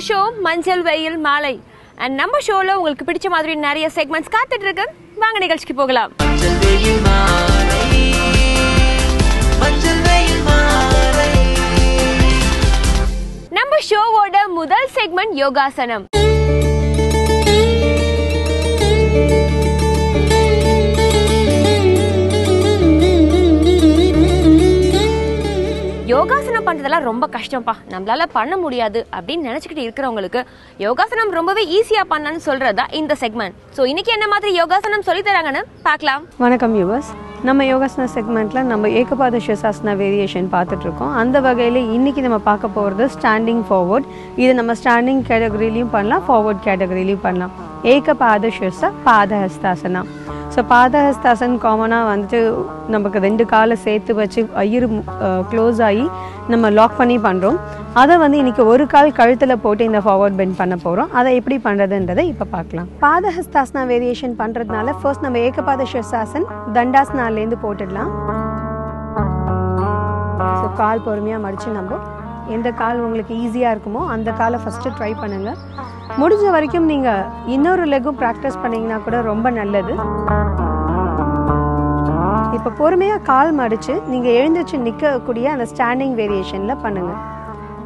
To show மஞ்சள் வெயில் மாலை. அண்ட் நம்ம ஷோல உங்களுக்கு பிடிச்ச மாதிரி நிறைய செக்மெண்ட்ஸ் காத்துட்டு இருக்கு வாங்க நிகழ்ச்சிக்கு போகலாம். நம்ம ஷோவோட முதல் செக்மெண்ட் யோகாசனம். யோகாசனம் பண்ணுறதெல்லாம் ரொம்ப கஷ்டம்ப்பா. நம்மளால பண்ண முடியாது அப்படின்னு நினச்சிக்கிட்டு இருக்கிறவங்களுக்கு யோகாசனம் ரொம்பவே ஈஸியாக பண்ணலாம்னு சொல்கிறதா இந்த செக்மெண்ட் ஸோ இன்னைக்கு என்ன மாதிரி யோகாசனம் சொல்லி தராங்கன்னு பார்க்கலாம். வணக்கம் யூவர்ஸ் நம்ம யோகாசன செக்மெண்ட்டில் நம்ம ஏகபாத ஷிவசாசன வேரியேஷன் பார்த்துட்ருக்கோம் அந்த வகையில் இன்றைக்கி நம்ம பார்க்க போகிறது ஸ்டாண்டிங் ஃபார்வர்ட் இது நம்ம ஸ்டாண்டிங் கேட்டகரிலையும் பண்ணலாம் ஃபார்வர்ட் கேட்டகரிலையும் பண்ணலாம். ஏகபாத ஷிவச பாதஹஸ்தாசனா ஸோ பாதஹஸ்தாசன் காமனாக வந்துட்டு நமக்கு ரெண்டு காலை சேர்த்து வச்சு ஐயரு க்ளோஸ் ஆகி நம்ம லாக் பண்ணி பண்ணுறோம் அதை வந்து இன்னைக்கு ஒரு கால் கழுத்தில் போட்டு இந்த ஃபார்வர்ட் பெண்ட் பண்ண போகிறோம் அதை எப்படி பண்ணுறதுன்றதை இப்போ பார்க்கலாம். பாதஹஸ்தாசனா வேரியேஷன் பண்ணுறதுனால ஃபர்ஸ்ட் நம்ம ஏகபாத ஷிவசாசன் தண்டாசனாலேருந்து போட்டுடலாம். ஸோ கால் பொறுமையாக மடித்து நம்ம எந்த கால் உங்களுக்கு ஈஸியாக இருக்குமோ அந்த காலை ஃபஸ்ட்டு ட்ரை பண்ணுங்கள் முடிஞ்ச வரைக்கும் நீங்கள் இன்னொரு லெக்கும் ப்ராக்டிஸ் பண்ணிங்கன்னா கூட ரொம்ப நல்லது. இப்போ பொறுமையாக கால் மடித்து நீங்கள் எழுந்திரிச்சு நிற்கக்கூடிய அந்த ஸ்டாண்டிங் வேரியேஷனில் பண்ணுங்கள்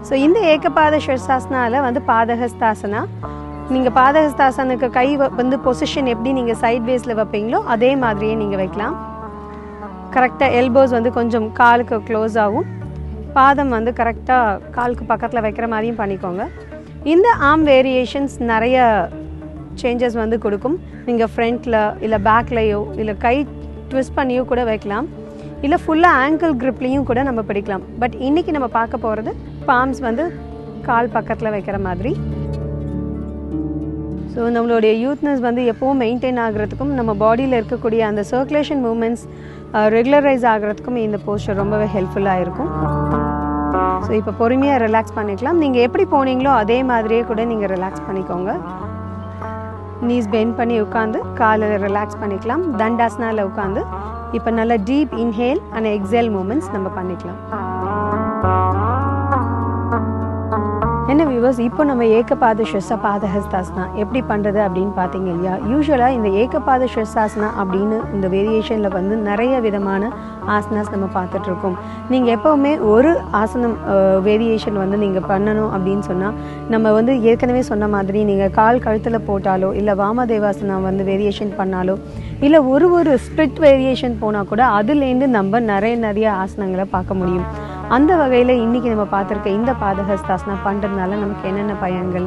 ஸோ இந்த ஏகபாத ஷர்சாசனால வந்து பாதகஸ்தாசனா நீங்கள் பாதகஸ்தாசனுக்கு கை வந்து பொசிஷன் எப்படி நீங்கள் சைட் வேஸில் வைப்பீங்களோ அதே மாதிரியே நீங்கள் வைக்கலாம். கரெக்டாக எல்போஸ் வந்து கொஞ்சம் காலுக்கு க்ளோஸ் ஆகும் பாதம் வந்து கரெக்டாக காலுக்கு பக்கத்தில் வைக்கிற மாதிரியும் பண்ணிக்கோங்க. இந்த ஆர்ம் வேரியேஷன்ஸ் நிறைய சேஞ்சஸ் வந்து கொடுக்கும். நீங்கள் ஃப்ரண்ட்டில் இல்லை பேக்லேயோ இல்லை கை ட்விஸ்ட் பண்ணியோ கூட வைக்கலாம். இல்லை ஃபுல்லாக ஆங்கிள் gripலையும் கூட நம்ம பிடிக்கலாம். பட் இன்றைக்கி நம்ம பார்க்க போகிறது பாம்ஸ் வந்து கால் பக்கத்தில் வைக்கிற மாதிரி. ஸோ நம்மளுடைய யூத்னஸ் வந்து எப்போவும் மெயின்டைன் ஆகுறதுக்கும் நம்ம பாடியில் இருக்கக்கூடிய அந்த சர்க்குலேஷன் மூமெண்ட்ஸ் ரெகுலரைஸ் ஆகிறதுக்கும் இந்த போஸ்டர் ரொம்பவே ஹெல்ப்ஃபுல்லாக இருக்கும். ஸோ இப்போ பொறுமையாக ரிலாக்ஸ் பண்ணிக்கலாம். நீங்கள் எப்படி போனீங்களோ அதே மாதிரியே கூட நீங்கள் ரிலாக்ஸ் பண்ணிக்கோங்க. நீஸ் பெண்ட் பண்ணி உட்காந்து காலில் ரிலாக்ஸ் பண்ணிக்கலாம். தண்டாசனால உட்காந்து இப்போ நல்ல deep inhale and exhale moments நம்ம பண்ணிக்கலாம். என்ன வியூவர்ஸ் இப்போ நம்ம ஏகபாத ஷெஸ்ஸ பாதஹஸ்தாசனா எப்படி பண்ணுறது அப்படின்னு பார்த்தீங்க இல்லையா? யூஸ்வலாக இந்த ஏகபாத ஷெஸ்ஸாசனா அப்படின்னு இந்த வேரியேஷனில் வந்து நிறைய விதமான ஆசனாஸ் நம்ம பார்த்துட்ருக்கோம் நீங்கள் எப்போவுமே ஒரு ஆசனம் வேரியேஷன் வந்து நீங்கள் பண்ணணும் அப்படின்னு சொன்னால் நம்ம வந்து ஏற்கனவே சொன்ன மாதிரி நீங்கள் கால் கழுத்தில் போட்டாலோ இல்லை வாமதேவாசனா வந்து வேரியேஷன் பண்ணாலோ இல்லை ஒரு ஒரு ஸ்பிளிட் வேரியேஷன் போனால் கூட அதுலேருந்து நம்ம நிறைய நிறைய ஆசனங்களை பார்க்க முடியும். அந்த வகையில் இன்றைக்கி நம்ம பார்த்துருக்க இந்த பாதகஸ்தாசனா பண்ணுறதுனால நமக்கு என்னென்ன பயன்கள்?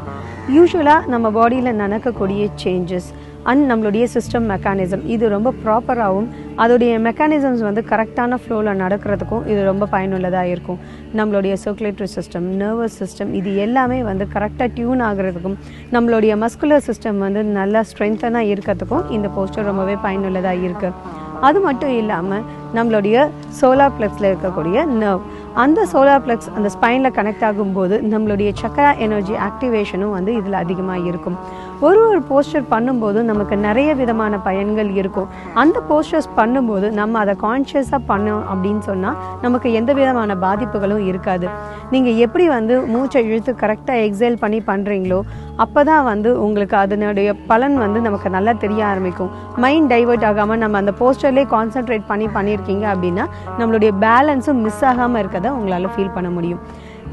யூஸ்வலாக நம்ம பாடியில் நடக்கக்கூடிய சேஞ்சஸ் அண்ட் நம்மளுடைய சிஸ்டம் மெக்கானிசம் இது ரொம்ப ப்ராப்பராகவும் அதோடைய மெக்கானிசம்ஸ் வந்து கரெக்டான ஃப்ளோவில் நடக்கிறதுக்கும் இது ரொம்ப பயனுள்ளதாக இருக்கும். நம்மளுடைய சர்க்குலேட்டரி சிஸ்டம் நர்வஸ் சிஸ்டம் இது எல்லாமே வந்து கரெக்டாக டியூன் ஆகிறதுக்கும் நம்மளுடைய மஸ்குலர் சிஸ்டம் வந்து நல்லா ஸ்ட்ரென்த்தனாக இருக்கிறதுக்கும் இந்த போஸ்டர் ரொம்பவே பயனுள்ளதாக இருக்குது அது மட்டும் இல்லாமல் நம்மளுடைய சோலார் பிளக்ஸில் இருக்கக்கூடிய நர்வ் அந்த சோலார் பிளக்ஸ் அந்த ஸ்பைனில் கனெக்ட் ஆகும்போது நம்மளுடைய சக்கரா எனர்ஜி ஆக்டிவேஷனும் வந்து இதில் அதிகமாக இருக்கும் ஒரு ஒரு போஸ்டர் பண்ணும்போதும் நமக்கு நிறைய விதமான பயன்கள் இருக்கும். அந்த போஸ்டர்ஸ் பண்ணும்போது நம்ம அதை கான்ஷியஸாக பண்ணோம் அப்படின்னு சொன்னால் நமக்கு எந்த விதமான பாதிப்புகளும் இருக்காது. நீங்கள் எப்படி வந்து மூச்சை இழுத்து கரெக்டாக எக்ஸைல் பண்ணி பண்ணுறீங்களோ அப்போ தான் வந்து உங்களுக்கு அதனுடைய பலன் வந்து நமக்கு நல்லா தெரிய ஆரம்பிக்கும். மைண்ட் டைவர்ட் ஆகாமல் நம்ம அந்த போஸ்டர்லேயே கான்சென்ட்ரேட் பண்ணி பண்ணியிருக்கீங்க அப்படின்னா நம்மளுடைய பேலன்ஸும் மிஸ் ஆகாமல் இருக்கதை உங்களால் ஃபீல் பண்ண முடியும்.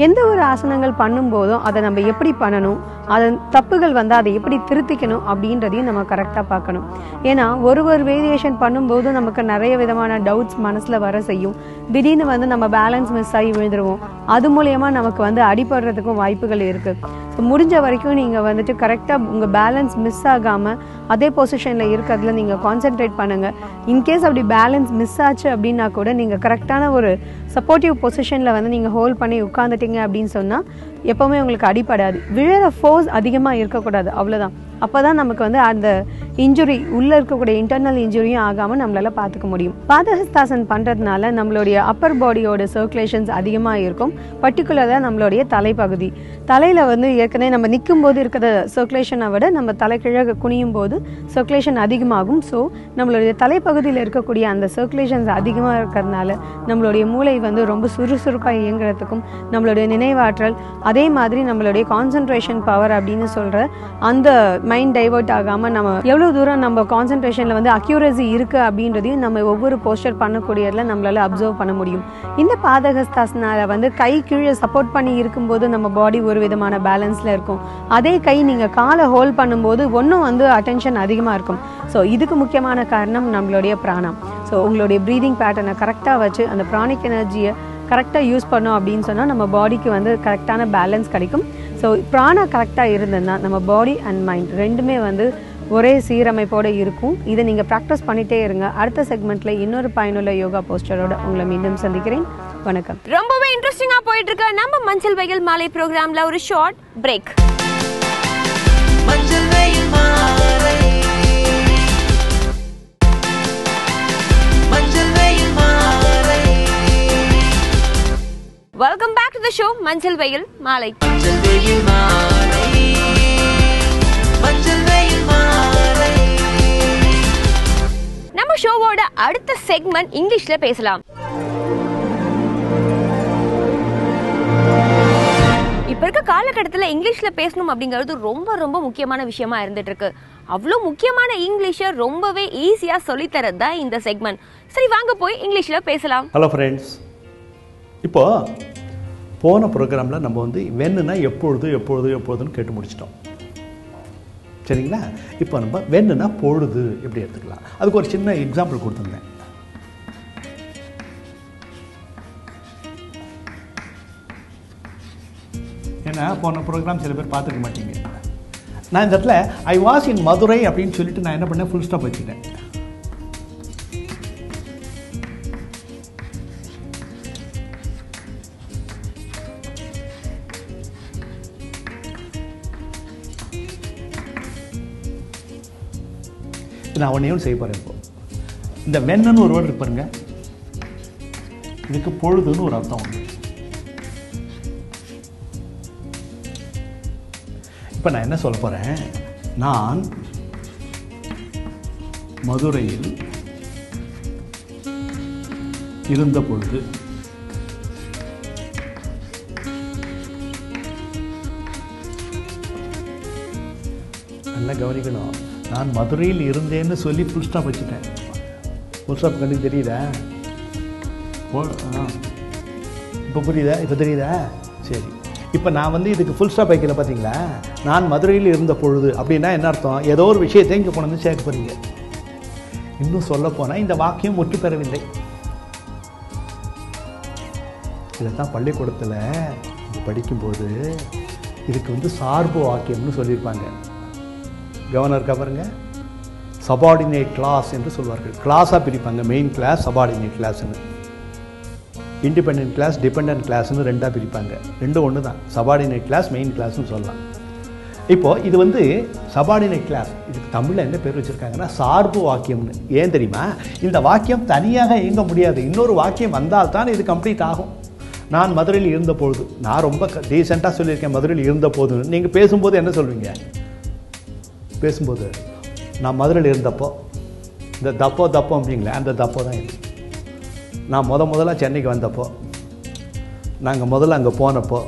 எந்த ஒரு ஆசனங்கள் பண்ணும்போதும் அதை நம்ம எப்படி பண்ணணும்? அதன் தப்புகள் வந்து அதை எப்படி திருத்திக்கணும்? அப்படின்றதையும் நம்ம கரெக்டாக பார்க்கணும். ஏன்னா ஒரு ஒரு வேரியேஷன் பண்ணும்போதும் நமக்கு நிறைய விதமான டவுட்ஸ் மனசில் வர செய்யும். திடீர்னு வந்து நம்ம பேலன்ஸ் மிஸ் ஆகி விழுந்துருவோம். அது மூலயமா நமக்கு வந்து அடிபடுறதுக்கும் வாய்ப்புகள் இருக்குது ஸோ முடிஞ்ச வரைக்கும் நீங்கள் வந்துட்டு கரெக்டாக உங்கள் பேலன்ஸ் மிஸ் ஆகாமல் அதே பொசிஷனில் இருக்கிறதுல நீங்கள் கான்சென்ட்ரேட் பண்ணுங்கள் இன்கேஸ் அப்படி பேலன்ஸ் மிஸ் ஆச்சு அப்படின்னா கூட நீங்கள் கரெக்டான ஒரு சப்போர்ட்டிவ் பொசிஷனில் வந்து நீங்கள் ஹோல்ட் பண்ணி உட்காந்துட்டீங்க அப்படின்னு சொன்னால் எப்போவுமே உங்களுக்கு அடிப்படாது விழுற ஃபோர்ஸ் அதிகமாக இருக்கக்கூடாது. அவ்வளோதான் அப்போ தான் நமக்கு வந்து அந்த இன்ஜுரி உள்ளே இருக்கக்கூடிய இன்டர்னல் இன்ஜுரியும் ஆகாமல் நம்மளால் பார்த்துக்க முடியும். பாதஹஸ்தாசன் பண்ணுறதுனால நம்மளுடைய அப்பர் பாடியோட சர்க்குலேஷன்ஸ் அதிகமாக இருக்கும். பர்டிகுலராக நம்மளுடைய தலைப்பகுதி. தலையில் வந்து ஏற்கனவே நம்ம நிற்கும் போது இருக்கிற சர்க்குலேஷனை விட நம்ம தலைக்கிழக குனியும் போது சர்க்குலேஷன் அதிகமாகும். ஸோ நம்மளுடைய தலைப்பகுதியில் இருக்கக்கூடிய அந்த சர்க்குலேஷன்ஸ் அதிகமாக இருக்கிறதுனால நம்மளுடைய மூளை வந்து ரொம்ப சுறுசுறுப்பாக இயங்குறதுக்கும் நம்மளுடைய நினைவாற்றல் அதே மாதிரி நம்மளுடைய கான்சன்ட்ரேஷன் பவர் அப்படின்னு சொல்கிற அந்த மைண்ட் டைவர்ட் ஆகாமல் நம்ம எவ்வளோ தூரம் நம்ம கான்சன்ட்ரேஷனில் வந்து அக்யூரசி இருக்குது அப்படின்றதையும் நம்ம ஒவ்வொரு போஸ்டர் பண்ணக்கூடியதில் நம்மளால் அப்சர்வ் பண்ண முடியும். இந்த பாதகஸ்தாசனால வந்து கை கீழே சப்போர்ட் பண்ணி இருக்கும்போது நம்ம பாடி ஒரு விதமான பேலன்ஸில் இருக்கும். அதே கை நீங்கள் காலை ஹோல்ட் பண்ணும்போது ஒன்றும் வந்து அட்டென்ஷன் அதிகமாக இருக்கும். ஸோ இதுக்கு முக்கியமான காரணம் நம்மளுடைய பிராணம். ஸோ உங்களுடைய ப்ரீதிங் பேட்டர்னை கரெக்டாக வச்சு அந்த ப்ராணிக் எனர்ஜியை கரெக்டாக யூஸ் பண்ணோம் அப்படின்னு சொன்னால் நம்ம பாடிக்கு வந்து கரெக்டான பேலன்ஸ் கிடைக்கும். ஸோ பிராணா கரெக்டாக இருந்ததுன்னா நம்ம பாடி அண்ட் மைண்ட் ரெண்டுமே வந்து ஒரே சீரமைப்போடு இருக்கும். இதை நீங்கள் ப்ராக்டிஸ் பண்ணிகிட்டே இருங்க. அடுத்த செக்மெண்ட்டில் இன்னொரு பயனுள்ள யோகா போஸ்டரோட உங்களை மீண்டும் சந்திக்கிறேன். வணக்கம். ரொம்பவே இன்ட்ரெஸ்டிங்காக போயிட்டு இருக்க. நம்ம மஞ்சள் வயல் மாலை ப்ரோக்ராம்ல ஒரு short break welcome back to the show மஞ்சள் வெயில் மாலை நம்ம ஷோவோட அடுத்த செக்மெண்ட் இங்கிலீஷ்ல பேசலாம். இப்ப இருக்க காலகட்டத்தில் இங்கிலீஷ்ல பேசணும் அப்படிங்கிறது ரொம்ப ரொம்ப முக்கியமான விஷயமா இருந்துட்டு இருக்கு அவ்வளோ முக்கியமான இங்கிலீஷை ரொம்பவே ஈஸியா சொல்லித்தரது தான் இந்த செக்மெண்ட் சரி வாங்க போய் இங்கிலீஷ்ல பேசலாம். ஹலோ ஃப்ரெண்ட்ஸ் இப்போ போன ப்ரோக்ராமில் நம்ம வந்து வெண்ணுனா எப்பொழுது எப்பொழுது எப்பொழுதுன்னு கேட்டு முடிச்சிட்டோம். சரிங்களா? இப்போ நம்ம வெண்ணுனா பொழுது எப்படி எடுத்துக்கலாம்? அதுக்கு ஒரு சின்ன எக்ஸாம்பிள் கொடுத்துருந்தேன். ஏன்னா போன ப்ரோக்ராம் சில பேர் பார்த்துக்க மாட்டீங்க. நான் இந்த இடத்துல ஐ வாஸ் இன் மதுரை அப்படின்னு சொல்லிட்டு நான் என்ன பண்ணேன்? ஃபுல் ஸ்டாப் வச்சுட்டேன். நான் ஒன்றையும் செய்ய போகிறேன் இப்போ. இந்த வெண்ணன்னு ஒரு வேர்டு இருப்பாருங்க இதுக்கு பொழுதுன்னு ஒரு அர்த்தம் உண்டு. இப்போ நான் என்ன சொல்ல போகிறேன் நான் மதுரையில் இருந்த பொழுது நல்லா கவனிக்கணும். நான் மதுரையில் இருந்தேன்னு சொல்லி ஃபுல் ஸ்டாப் வச்சுட்டேன். ஃபுல் ஸ்டாப் கண்ணுக்கு தெரியுதா? ஓ ஆ. இப்போ புரியுதா? இப்போ தெரியுதா? சரி. இப்போ நான் வந்து இதுக்கு ஃபுல் ஸ்டாப் வைக்கல பார்த்தீங்களா நான் மதுரையில் இருந்த பொழுது அப்படின்னா என்ன அர்த்தம்? ஏதோ ஒரு விஷயத்தை இங்கே கொண்டு வந்து சேர்க்க போகிறீங்க இன்னும் சொல்லப்போனால் இந்த வாக்கியம் ஒற்று பெறவில்லை. இதைத்தான் பள்ளிக்கூடத்தில் படிக்கும்போது இதுக்கு வந்து சார்பு வாக்கியம்னு சொல்லியிருப்பாங்க. கவர்னர் இருக்கா பாருங்க? சபார்டினேட் கிளாஸ் என்று சொல்வார்கள். கிளாஸாக பிரிப்பாங்க. மெயின் கிளாஸ் சபார்டினேட் கிளாஸ்னு இண்டிபெண்ட் கிளாஸ் டிபெண்டன்ட் கிளாஸ்னு ரெண்டாக பிரிப்பாங்க. ரெண்டும் ஒன்று தான் சபார்டினேட் கிளாஸ் மெயின் கிளாஸ்னு சொல்லலாம். இப்போது இது வந்து சபார்டினேட் கிளாஸ் இதுக்கு தமிழில் என்ன பேர் வச்சுருக்காங்கன்னா சார்பு வாக்கியம்னு. ஏன் தெரியுமா? இந்த வாக்கியம் தனியாக இயங்க முடியாது. இன்னொரு வாக்கியம் வந்தால் தான் இது கம்ப்ளீட் ஆகும். நான் மதுரையில் இருந்தபோது நான் ரொம்ப டீசெண்டாக சொல்லியிருக்கேன் மதுரையில் இருந்த போதுன்னு நீங்கள் பேசும்போது என்ன சொல்வீங்க? பேசும்போது நான் மதுரையில் இருந்தப்போ இந்த தப்போ தப்போ அப்படிங்களே அந்த தப்போ தான் இது நான் முத முதல்ல சென்னைக்கு வந்தப்போ நாங்கள் முதல்ல அங்கே போனப்போ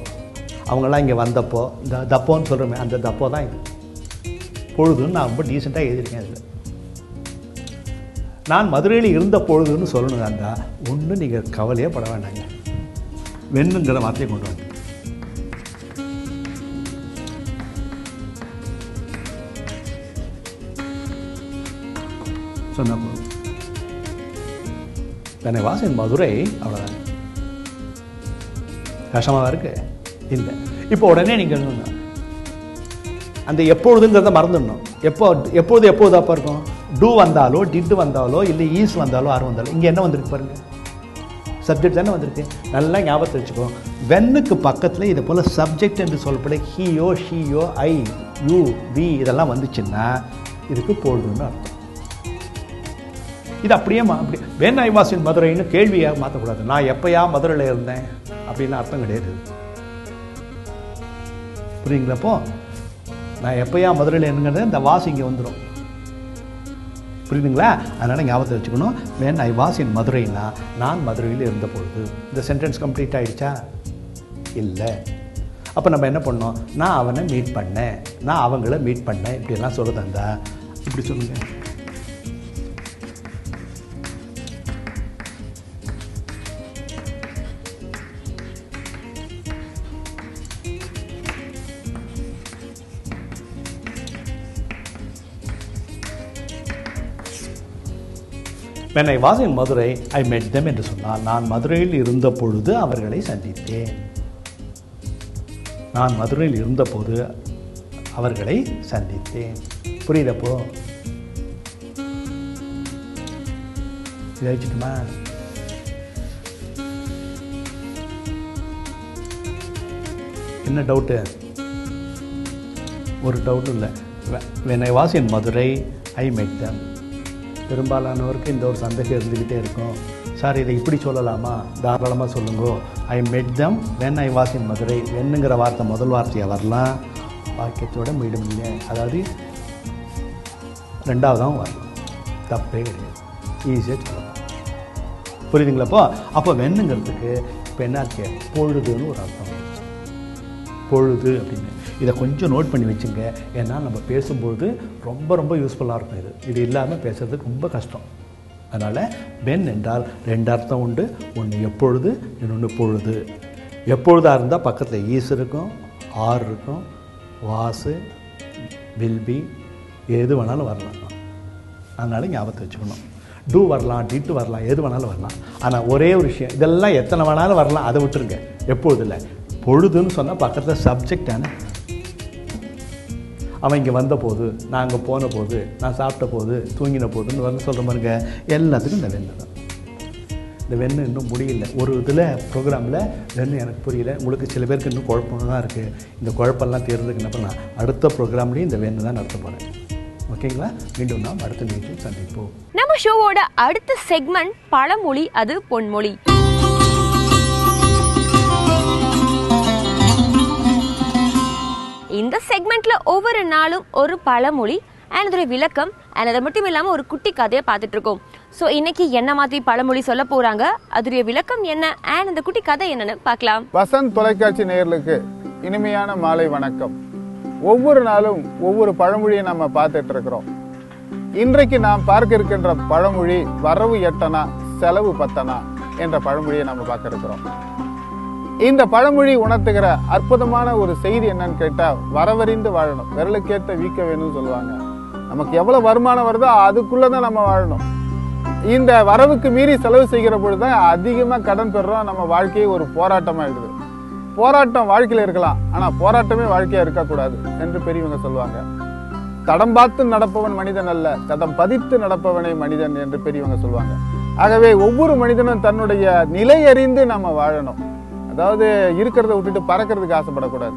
அவங்களாம் இங்கே வந்தப்போ இந்த தப்போன்னு சொல்கிறோமே அந்த தப்போ தான் இது. பொழுதுன்னு நான் ரொம்ப டீசெண்டாக எழுதியிருக்கேன் அதில். நான் மதுரையில் இருந்த பொழுதுன்னு சொல்லணும் அந்த ஒன்றும் நீங்கள் கவலையே பட வேண்டாங்க. வெண்ணுங்கிற வார்த்தையை கொண்டு வந்து சொன்ன போதும் தன்னை வாசன் மதுரை அவ்வளோதான் கஷ்டமாக இருக்கு. இல்லை. இப்போ உடனே நீங்கள் அந்த எப்பொழுதுங்கிறத மறந்துடணும். எப்போ எப்போது எப்போது அப்போ இருக்கும்? டூ வந்தாலோ டிட் வந்தாலோ இல்லை ஈஸ் வந்தாலோ ஆர் வந்தாலோ இங்கே என்ன வந்திருக்கு பாருங்கள் சப்ஜெக்ட் தானே வந்திருக்கு. நல்லா ஞாபகத்தை வச்சுக்கோ. வென்னுக்கு பக்கத்தில் இதை போல் சப்ஜெக்ட் என்று சொல்லப்பட ஹீயோ ஷீயோ ஐ யூ வி இதெல்லாம் வந்துச்சுன்னா இதுக்கு போடுதுன்னு அர்த்தம். இது அப்படியே மா- அப்படி வென் ஐ வாஸ் இன் மதுரைன்னு கேள்வியாக மாற்றக்கூடாது நான் எப்பயா மதுரையில் இருந்தேன் அப்படின்னு அர்த்தம் கிடையாது. புரியுங்களப்போ நான் எப்பயா மதுரையில் என்னங்கிறது இந்த வாஸ் இங்கே வந்துடும் புரியுதுங்களா? அதனால் ஞாபகத்தை வச்சுக்கணும். வென் ஐ வாஸ் இன் மதுரைனா நான் மதுரையில் இருந்த பொழுது. இந்த சென்டென்ஸ் கம்ப்ளீட் ஆகிடுச்சா இல்லை. அப்போ நம்ம என்ன பண்ணோம்? நான் அவனை மீட் பண்ணேன். நான் அவங்கள மீட் பண்ணேன். இப்படியெல்லாம் சொல்லுதா இப்படி சொல்லுங்கள் when I was in Madurai I met them என்று சொன்னால் நான் மதுரையில் இருந்த பொழுது அவர்களை சந்தித்தேன். நான் மதுரையில் இருந்தபோது அவர்களை சந்தித்தேன். புரியுதப்போ இதை வச்சுட்டுமா என்ன டவுட்டு ஒரு டவுட்டும் இல்லை. When I was in Madurai I met them பெரும்பாலானவருக்கு இந்த ஒரு சந்தேகம் இருந்துக்கிட்டே இருக்கும். சார் இதை இப்படி சொல்லலாமா? தாராளமாக சொல்லுங்க. I met them when I was in Madurai வென்னுங்கிற வார்த்தை முதல் வார்த்தையாக வரலாம்? வாக்கியத்தோட மீடுமில்ல. அதாவது ரெண்டாவதாகவும் வரலாம் தப்பே கிடையாது. ஈஸியாக சொல்லலாம். புரியுதுங்களப்போ அப்போ? வெண்ணுங்கிறதுக்கு இப்போ என்ன இருக்கு பொழுதுன்னு ஒரு அர்த்தம். பொழுது அப்படின்னு. இதை கொஞ்சம் நோட் பண்ணி வச்சுங்க. ஏன்னா நம்ம பேசும்பொழுது ரொம்ப ரொம்ப யூஸ்ஃபுல்லாக இருக்கும் இது. இது இல்லாமல் பேசுறதுக்கு ரொம்ப கஷ்டம். அதனால் பென் என்றால் ரெண்டு அர்த்தம் உண்டு. ஒன்று எப்பொழுது இன்னொன்று பொழுது. எப்பொழுதாக இருந்தால் பக்கத்தில் ஈஸ் இருக்கும் ஆர் இருக்கும் வாசு வில்பி எது வேணாலும் வரலாம். அதனால் ஞாபகத்தை வச்சுக்கணும். டூ வரலாம் டிட்டு வரலாம் எது வேணாலும் வரலாம். ஆனால் ஒரே ஒரு விஷயம் இதெல்லாம் எத்தனை வேணாலும் வரலாம் அதை விட்டுருங்க. எப்பொழுது இல்லை பொழுதுன்னு சொன்னால் பக்கத்தில் சப்ஜெக்ட் தானே. அவன் இங்கே வந்த போது நான் அங்கே போன போது நான் சாப்பிட்ட போது தூங்கின போதுன்னு வந்து சொல்கிற மாதிரிங்க எல்லாத்துக்கும் இந்த வெண்ணு தான். இந்த வெண்ணு இன்னும் முடியல. ஒரு இதில் ப்ரோக்ராமில் வெண்ணு எனக்கு புரியல. உங்களுக்கு சில பேருக்கு இன்னும் குழப்பம் தான் இருக்குது இந்த குழப்பம்லாம் தீர்றதுக்கு என்ன பண்ணலாம்? அடுத்த ப்ரோக்ராம்லேயும் இந்த வெண்ணு தான் நடத்த போகிறேன் ஓகேங்களா? மீண்டும் நாம் அடுத்த நிகழ்ச்சியில் சந்திப்போம். நம்ம ஷோவோட அடுத்த செக்மெண்ட் பழமொழி அது பொன்மொழி. இந்த செக்மெண்ட்ல ஒவ்வொரு நாளும் ஒரு பழமொழி அண்ட் அதோட விளக்கம் அண்ட் அதை மட்டும் இல்லாமல் ஒரு குட்டி கதையை பார்த்துட்டு இருக்கோம் ஸோ இன்னைக்கு என்ன மாதிரி பழமொழி சொல்ல போறாங்க? அதோடைய விளக்கம் என்ன? அண்ட் அந்த குட்டி கதை என்னன்னு பார்க்கலாம். வசந்த் தொலைக்காட்சி நேர்களுக்கு இனிமையான மாலை வணக்கம். ஒவ்வொரு நாளும் ஒவ்வொரு பழமொழியை நம்ம பார்த்துட்டு இருக்கிறோம் இன்றைக்கு நாம் பார்க்க இருக்கின்ற பழமொழி வரவு எட்டனா செலவு பத்தனா என்ற பழமொழியை நம்ம பார்க்க இருக்கிறோம். இந்த பழமொழி உணர்த்துகிற அற்புதமான ஒரு செய்தி என்னன்னு கேட்டால் வரவறிந்து வாழணும். விரலுக்கேற்ற வீக்க வேணும்னு சொல்லுவாங்க. நமக்கு எவ்வளோ வருமானம் வருதோ அதுக்குள்ளே தான் நம்ம வாழணும். இந்த வரவுக்கு மீறி செலவு செய்கிற பொழுதுதான் அதிகமாக கடன் பெறுறோம். நம்ம வாழ்க்கையே ஒரு போராட்டமாகிடுது போராட்டம் வாழ்க்கையில் இருக்கலாம். ஆனால் போராட்டமே வாழ்க்கையாக இருக்கக்கூடாது என்று பெரியவங்க சொல்லுவாங்க. தடம் பார்த்து நடப்பவன் மனிதன் அல்ல தடம் பதித்து நடப்பவனே மனிதன் என்று பெரியவங்க சொல்லுவாங்க. ஆகவே ஒவ்வொரு மனிதனும் தன்னுடைய நிலை அறிந்து நம்ம வாழணும். அதாவது இருக்கிறத விட்டுட்டு பறக்கிறதுக்கு ஆசைப்படக்கூடாது.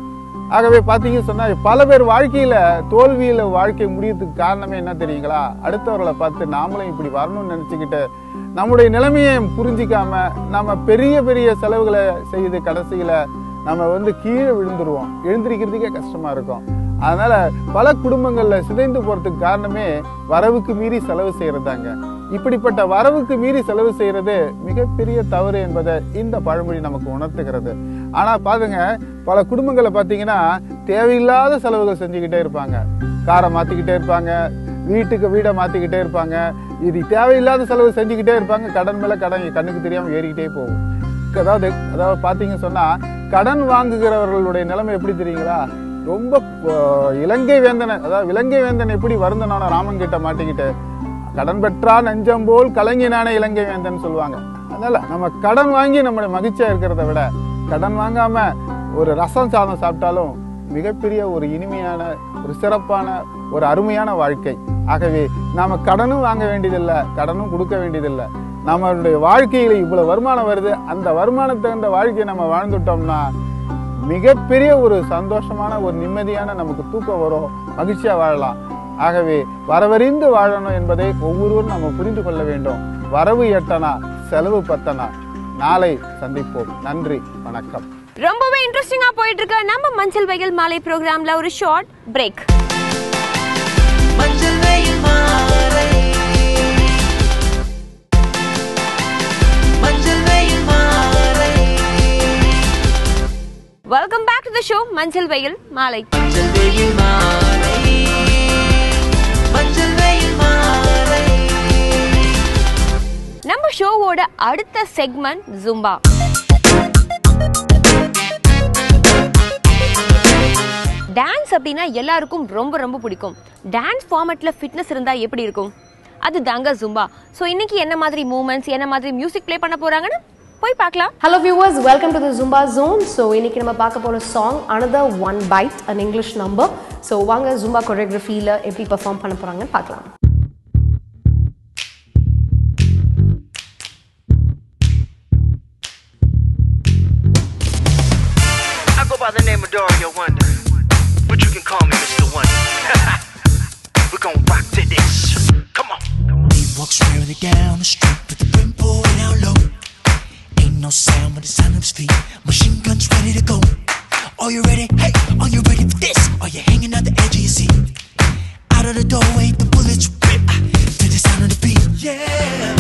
ஆகவே பார்த்தீங்கன்னு சொன்னால் பல பேர் வாழ்க்கையில் தோல்வியில் வாழ்க்கை முடியறதுக்கு காரணமே என்ன தெரியுங்களா? அடுத்தவர்களை பார்த்து நாமளும் இப்படி வரணும்னு நினச்சிக்கிட்டு நம்முடைய நிலைமையை புரிஞ்சிக்காம நம்ம பெரிய பெரிய செலவுகளை செய்து கடைசியில் நம்ம வந்து கீழே விழுந்துருவோம். எழுந்திருக்கிறதுக்கே கஷ்டமாக இருக்கும். அதனால் பல குடும்பங்களில் சிதைந்து போகிறதுக்கு காரணமே வரவுக்கு மீறி செலவு செய்கிறதாங்க இப்படிப்பட்ட வரவுக்கு மீறி செலவு செய்யறது மிகப்பெரிய தவறு என்பதை இந்த பழமொழி நமக்கு உணர்த்துகிறது. ஆனா பாருங்க பல குடும்பங்களை பாத்தீங்கன்னா தேவையில்லாத செலவுகள் செஞ்சுக்கிட்டே இருப்பாங்க. காரை மாத்திக்கிட்டே இருப்பாங்க வீட்டுக்கு வீடை மாத்திக்கிட்டே இருப்பாங்க. இது தேவையில்லாத செலவு செஞ்சுக்கிட்டே இருப்பாங்க. கடன் மேல கடன் கண்ணுக்கு தெரியாம ஏறிக்கிட்டே போகும். அதாவது அதாவது பாத்தீங்க சொன்னா கடன் வாங்குகிறவர்களுடைய நிலைமை எப்படி தெரியுங்களா? ரொம்ப இலங்கை வேந்தனை அதாவது இலங்கை வேந்தன் எப்படி வருந்தனான ராமன் கிட்ட மாட்டிக்கிட்டு கடன் பெற்றா நெஞ்சம் போல் கலங்கினானே இலங்கை வேந்தன் சொல்லுவாங்க. அதனால நம்ம கடன் வாங்கி நம்மளுடைய மகிழ்ச்சியா இருக்கிறத விட கடன் வாங்காம ஒரு ரசம் சாதம் சாப்பிட்டாலும் மிகப்பெரிய ஒரு இனிமையான ஒரு சிறப்பான ஒரு அருமையான வாழ்க்கை. ஆகவே நாம கடனும் வாங்க வேண்டியதில்லை கடனும் கொடுக்க வேண்டியதில்லை. நம்மளுடைய வாழ்க்கையில இவ்வளவு வருமானம் வருது அந்த வருமானத்தை தகுந்த வாழ்க்கையை நம்ம வாழ்ந்துட்டோம்னா மிகப்பெரிய ஒரு சந்தோஷமான ஒரு நிம்மதியான நமக்கு தூக்கம் வரும் மகிழ்ச்சியா வாழலாம். ஆகவே வரவறிந்து வாழணும் என்பதை ஒவ்வொருவரும் நம்ம புரிந்து கொள்ள வேண்டும். வரவு எட்டனா செலவு பத்தனா? நாளை சந்திப்போம். நன்றி வணக்கம். ரொம்பவே இன்ட்ரெஸ்டிங்கா போயிட்டு இருக்க நம்ம மஞ்சள் வயல் மாலை ப்ரோக்ராம்ல ஒரு ஷார்ட் பிரேக் மஞ்சள் வெயில் மாலை. Welcome back to the show மஞ்சள் வெயில் மாலை. மஞ்சள் வெயில் மாலை. நம்ம ஷோவோட அடுத்த செக்மெண்ட் ஜும்பா. டான்ஸ் அப்படின்னா எல்லாருக்கும் ரொம்ப ரொம்ப பிடிக்கும். டான்ஸ் ஃபார்மேட்ல ஃபிட்னஸ் இருந்தா எப்படி இருக்கும்? அது தாங்க ஜும்பா. ஸோ இன்னைக்கு என்ன மாதிரி மூமெண்ட்ஸ் என்ன மாதிரி மியூசிக் ப்ளே பண்ண போறாங்கன்னு போய் பார்க்கலாம். Hello viewers welcome to the Zumba zone so இன்னைக்கு நம்ம பார்க்க போகிற song another one bite an English number so வாங்க ஜும்பா கொரியோகிராஃபியில் எப்படி பர்ஃபார்ம் பண்ண போகிறாங்கன்னு பார்க்கலாம். Wonder, but you can call me Mr. Wonder. We're gonna rock to this. Come on. He walks rarely down the street with the brim pulled down low. Ain't no sound when the sound of his feet. Machine guns ready to go. Are you ready? Hey, are you ready for this? Are you hanging out the edge of your seat? Out of the doorway, the bullets rip to the sound of the beat. Yeah.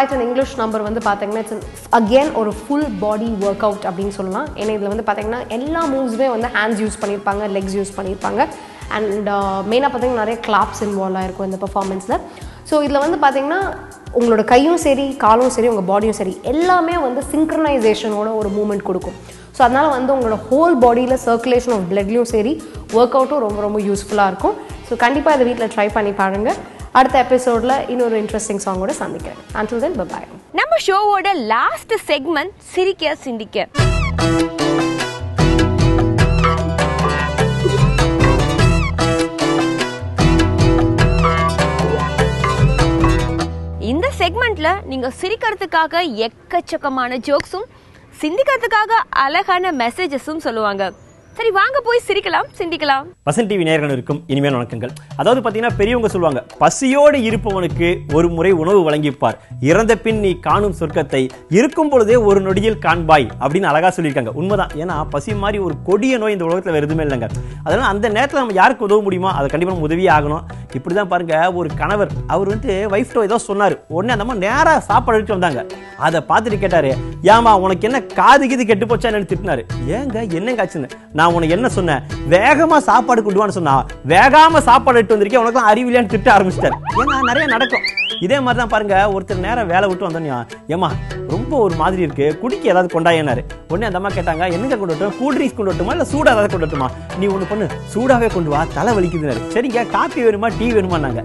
Another and English number வந்து பார்த்தீங்கன்னா it's again ஒரு full body workout அப்படின்னு சொல்லலாம். ஏன்னா இதில் வந்து பார்த்தீங்கன்னா எல்லா மூவ்ஸுமே வந்து ஹேண்ட்ஸ் யூஸ் பண்ணியிருப்பாங்க லெக்ஸ் யூஸ் பண்ணியிருப்பாங்க அண்ட் மெயினாக uh, பார்த்தீங்கன்னா நிறைய கிளாப்ஸ் இன்வால்வ் ஆகிருக்கும் இந்த பர்ஃபார்மன்ஸில் ஸோ இதில் வந்து பார்த்தீங்கன்னா உங்களோட கையும் சரி காலும் சரி உங்கள் பாடியும் சரி எல்லாமே வந்து சிங்க்ரனைசேஷனோட ஒரு மூமெண்ட் கொடுக்கும். ஸோ அதனால் வந்து உங்களோட ஹோல் பாடியில் சர்க்குலேஷன் ஆஃப் பிளட்லையும் சரி ஒர்க் அவுட்டும் ரொம்ப ரொம்ப யூஸ்ஃபுல்லாக இருக்கும். ஸோ கண்டிப்பாக இதை வீட்டில் ட்ரை பண்ணி பாருங்கள் அடுத்த எபிசோடில் இன்னொரு இன்ட்ரெஸ்டிங் சாங்கோட சந்திக்கிறேன். அன்டில் தென் பாய் நம்ம ஷோவோட லாஸ்ட் செக்மெண்ட் சிரிக்க சிந்திக்க. இந்த செக்மெண்ட்ல நீங்க சிரிக்கிறதுக்காக எக்கச்சக்கமான ஜோக்ஸும் சிந்திக்கிறதுக்காக அழகான மெசேஜஸும் சொல்லுவாங்க. சரி வாங்க போய் சிரிக்கலாம் சிந்திக்கலாம். வசன் டிவி நேயர்களுக்கும் இனிமையான வணக்கங்கள். அதாவது பார்த்தீங்கன்னா பெரியவங்க சொல்லுவாங்க பசியோடு இருப்பவனுக்கு ஒரு முறை உணவு வழங்கிப்பார். இறந்த பின் நீ காணும் சொர்க்கத்தை இருக்கும் பொழுதே ஒரு நொடியில் காண்பாய் அப்படின்னு அழகா சொல்லியிருக்காங்க. உண்மைதான். ஏன்னா பசி மாதிரி ஒரு கொடிய நோய் இந்த உலகத்தில் வேறு எதுவுமே இல்லைங்க. அதனால அந்த நேரத்தில் நம்ம யாருக்கு உதவ முடியுமோ அதை கண்டிப்பாக நம்ம உதவியே ஆகணும். இப்படி தான் பாருங்க ஒரு கணவர் அவர் வந்து ஒய்ஃப்ட்ட ஏதோ சொன்னார். உடனே அந்த மாதிரி நேராக சாப்பாடு எடுத்து வந்தாங்க. அதை பார்த்துட்டு கேட்டார் ஏமா உனக்கு என்ன காது கீது கெட்டு போச்சான்னு என்னன்னு திட்டினாரு. ஏங்க என்னங்க ஆச்சுன்னு? நான் உனக்கு என்ன சொன்னேன்? வேகமா சாப்பாடு கொண்டு வான்னு சொன்னா வேகாம சாப்பாடு எடுத்து வந்திருக்கேன் உனக்கு அறிவிலையான்னு திட்ட ஆரம்பிச்சிட்டேன் ஏன்னா நிறைய நடக்கும். இதே மாதிரி தான் பாருங்க ஒருத்தர் நேரம் வேலை விட்டு வந்தோன்னா ஏமா ரொம்ப ஒரு மாதிரி இருக்கு குடிக்க ஏதாவது கொண்டாயினாரு உடனே அந்த அம்மா கேட்டாங்க என்னங்க கொண்டு வரட்டும்? கூல் ட்ரிங்க்ஸ் கொண்டு வரட்டுமா? இல்லை சூடாக ஏதாவது கொண்டு வரட்டுமா? நீ ஒண்ணு பொண்ணு சூடாவே கொண்டு வா தலை வலிக்குதுனாரு சரிங்க காஃபி வேணுமா டீ வேணுமான்னாங்க.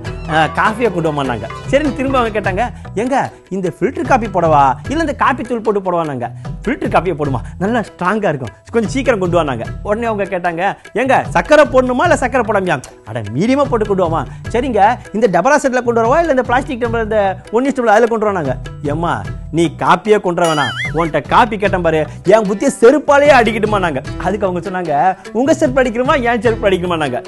காஃபியை கொண்டு வமான்னாங்க சரின்னு திரும்ப அவங்க கேட்டாங்க எங்க இந்த ஃபில்டர் காப்பி போடவா? இல்ல இந்த காப்பி தூள் போட்டு போடவானாங்க ஃபில்டர் காப்பியை போடுமா? நல்லா ஸ்ட்ராங்காக இருக்கும். கொஞ்சம் சீக்கிரம் கொண்டு வந்தாங்க உடனே அவங்க கேட்டாங்க எங்க சக்கரை போடணுமா இல்லை சக்கரை போடாமையா? அட மீடியமா போட்டு கொண்டு வாமா. சரிங்க இந்த டபரா செட்டில் கொண்டு வரவா? இல்லை இந்த பிளாஸ்டிக் டம்பர் இந்த ஒன் இஸ்டபிள் அதில் கொண்டு வராங்க ஏம்மா நீ காப்பியே கொண்டு வர வேணாம். உன்கிட்ட காப்பி கேட்டேன் பாரு. என் புத்திய செருப்பாலேயே அடிக்கட்டுமா நாங்க? அதுக்கு அவங்க சொன்னாங்க உங்க செருப்பு அடிக்கணுமா? என் செருப்பு அடிக்கணுமா நாங்க?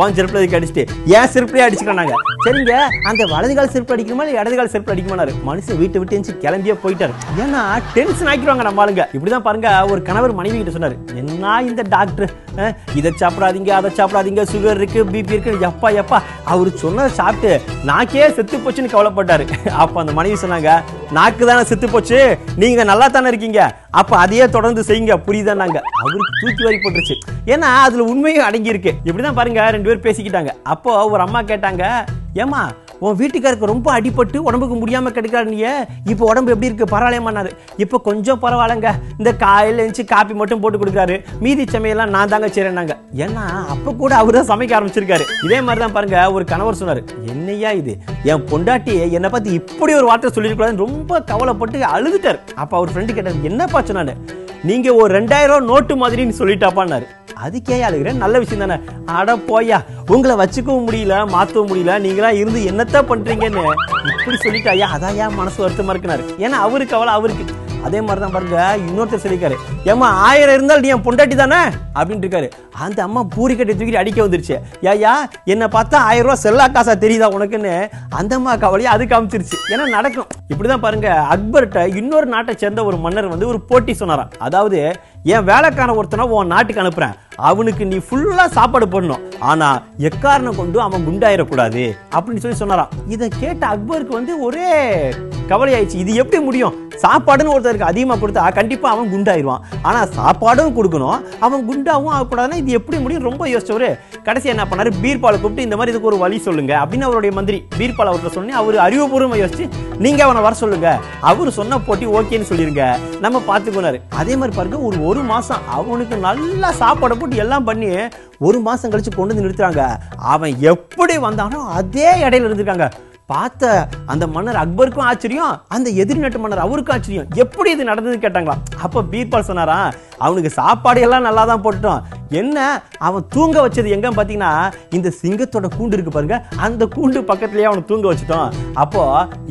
உன் செருப்புல அதுக்கு அடிச்சுட்டு? என் செருப்புலேயே அடிச்சுக்கலாம் நாங்க. சரிங்க அந்த வலது கால செருப்பு அடிக்கணுமா? இல்லை இடது கால செருப்பு அடிக்குமானாரு மனுஷன் வீட்டை விட்டு எந்திரிச்சு கிளம்பியே போயிட்டாரு. ஏன்னா டென்ஷன் ஆக்கிடுவாங்க. நம்ம ஆளுங்க. இப்படிதான் பாருங்க ஒரு கணவர் மனைவி கிட்ட சொன்னாரு. என்ன இந்த டாக்டர் இதை சாப்பிடாதீங்க அதை சாப்பிடாதீங்க. சுகர் இருக்கு பிபி இருக்கு. எப்பா எப்பா? அவர் சொன்னதை சாப்பிட்டு நாக்கே செத்து போச்சுன்னு கவலைப்பட்டாரு. அப்ப அந்த மனைவி சொன்னாங்க நாக்கு தானே செத்து போச்சு. நீங்க நல்லா தானே இருக்கீங்க. அப்ப அதையே தொடர்ந்து செய்யுங்க. புரியுதானாங்க அவருக்கு தூக்கி வாரி போட்டுருச்சு. ஏன்னா அதுல உண்மையும் அடங்கி இருக்கு இப்படிதான் பாருங்க ரெண்டு பேரும் பேசிக்கிட்டாங்க. அப்போ ஒரு அம்மா கேட்டாங்க ஏமா உன் வீட்டுக்காருக்கு ரொம்ப அடிபட்டு உடம்புக்கு முடியாம கிடைக்கிறாரு இப்போ உடம்பு எப்படி இருக்கு? பரவாயில்லையமானாரு இப்போ கொஞ்சம் பரவாயில்லங்க. இந்த காலையில எழுந்துச்சு காப்பி மட்டும் போட்டு கொடுக்குறாரு. மீதி சமையெல்லாம் நான் தாங்க செய்றேன்னாங்க ஏன்னா அப்போ கூட அவர் தான் சமைக்க ஆரம்பிச்சிருக்காரு. இதே மாதிரி தான் பாருங்க ஒரு கணவர் சொன்னார். என்னையா இது? என் பொண்டாட்டி என்னை பார்த்து இப்படி ஒரு வார்த்தை சொல்லியிருக்கூடாதுன்னு ரொம்ப கவலைப்பட்டு அழுதுட்டார். அப்ப அவர் ஃப்ரெண்டு கேட்டார் என்னப்பா சொன்னாரு நீங்க ஒரு ரெண்டாயிரம் ரூபாய் நோட்டு மாதிரின்னு சொல்லிட்டாப்பான்னாரு. அதுக்கே அழுகிறேன். நல்ல விஷயம் தானே அட போயா உங்களை வச்சுக்கவும் முடியல மாற்றவும் முடியல. நீங்களா இருந்து என்ன என்னத்தான் பண்றீங்கன்னு இப்படி சொல்லிட்டு ஐயா அதான் ஏன் மனசு வருத்தமா இருக்குனாரு. ஏன்னா அவருக்கு அவளை அவருக்கு. அதே மாதிரி தான் பாருங்க இன்னொருத்தர் சொல்லியிருக்காரு. ஏமா ஆயிரம் இருந்தால் நீ என் பொண்டாட்டி தானே? அப்படின்னு இருக்காரு. அந்த அம்மா பூரி கட்டி தூக்கிட்டு அடிக்க வந்துருச்சு. ஏயா என்னை பார்த்தா ஆயிரம் ரூபா செல்லா காசா தெரியுதா உனக்குன்னு? அந்த அம்மா கவலையை அது காமிச்சிருச்சு. ஏன்னா நடக்கும். இப்படிதான் பாருங்க அக்பர்கிட்ட இன்னொரு நாட்டை சேர்ந்த ஒரு மன்னர் வந்து ஒரு போட்டி சொன்னாராம். அதாவது என் வேலைக்கான ஒருத்தனை உன் நாட்டுக்கு அனுப்புறேன். அவனுக்கு நீ ஃபுல்லா சாப்பாடு போடணும். ஆனா எக்காரணம் கொண்டு அவன் குண்டாயிடக்கூடாது அப்படின்னு சொல்லி சொன்னாராம். இதை கேட்ட அக்பருக்கு வந்து ஒரே கவலை ஆயிடுச்சு இது எப்படி முடியும்? சாப்பாடுன்னு ஒருத்தருக்கு அதிகமாக கொடுத்தா கண்டிப்பா அவன் குண்டாயிருவான். ஆனா சாப்பாடும் கொடுக்கணும். அவன் குண்டாவும் ஆகக்கூடாதுன்னா இது எப்படி முடியும்? ரொம்ப யோசிச்சவரு கடைசி என்ன பண்ணாரு? பீர்பாலை கூப்பிட்டு இந்த மாதிரி இதுக்கு ஒரு வழி சொல்லுங்க. அப்படின்னு அவருடைய மந்திரி பீர்பால் அவர்கிட்ட சொன்னே அவர் அறிவுபூர்வமாக யோசிச்சு நீங்க அவனை வர சொல்லுங்க. அவர் சொன்ன போட்டி ஓகேன்னு சொல்லிருங்க. நம்ம பார்த்துக்கொள்ளாரு அதே மாதிரி பாருங்க ஒரு ஒரு மாதம் அவனுக்கு நல்லா சாப்பாடு போட்டு எல்லாம் பண்ணி ஒரு மாதம் கழித்து கொண்டு வந்து நிறுத்துறாங்க. அவன் எப்படி வந்தானோ அதே இடையில இருந்திருக்காங்க. பார்த்த அந்த மன்னர் அக்பருக்கும் ஆச்சரியம் அந்த எதிரி நாட்டு மன்னர் அவருக்கும் ஆச்சரியம். எப்படி இது நடந்ததுன்னு கேட்டாங்களா? அப்போ பீர்பால் சொன்னாரா அவனுக்கு சாப்பாடு எல்லாம் நல்லா தான் போட்டோம் என்ன? அவன் தூங்க வச்சது எங்க பார்த்தீங்கன்னா இந்த சிங்கத்தோட கூண்டு இருக்கு பாருங்க. அந்த கூண்டு பக்கத்துலேயே அவனை தூங்க வச்சுட்டோம் அப்போ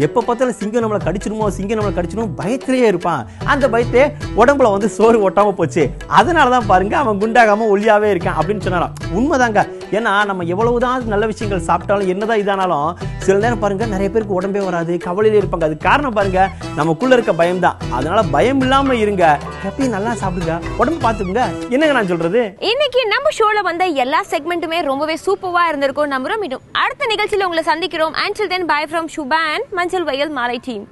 எப்போ பார்த்தாலும் சிங்கம் நம்மளை கடிச்சிருமோ சிங்கம் நம்மளை கடிச்சிருமோ பயத்திலேயே இருப்பான். அந்த பயத்தே உடம்புல வந்து சோறு ஒட்டாம போச்சு. அதனால தான் பாருங்க அவன் குண்டாகாம ஒல்லியாவே இருக்கான் அப்படின்னு சொன்னாராம். உண்மைதாங்க. ஏன்னா நம்ம எவ்வளவுதான் நல்ல விஷயங்கள் சாப்பிட்டாலும் என்னதான் இதானாலும் சில நேரம் பாருங்க நிறைய பேருக்கு உடம்பே வராது கவலையில இருப்பாங்க. அது காரணம் பாருங்க நமக்குள்ள இருக்க பயம் தான் அதனால பயம் இல்லாம இருங்க. எப்பயும் நல்லா சாப்பிடுங்க. உடம்பு பாத்துக்குங்க என்னங்க நான் சொல்றது? இன்னைக்கு நம்ம ஷோல வந்த எல்லா செக்மெண்ட்டுமே ரொம்பவே சூப்பரா இருந்திருக்கும் நம்புறோம். மீண்டும் அடுத்த நிகழ்ச்சியில உங்களை சந்திக்கிறோம். And then bye from Subha and மஞ்சள் வயல் மாலை டீம்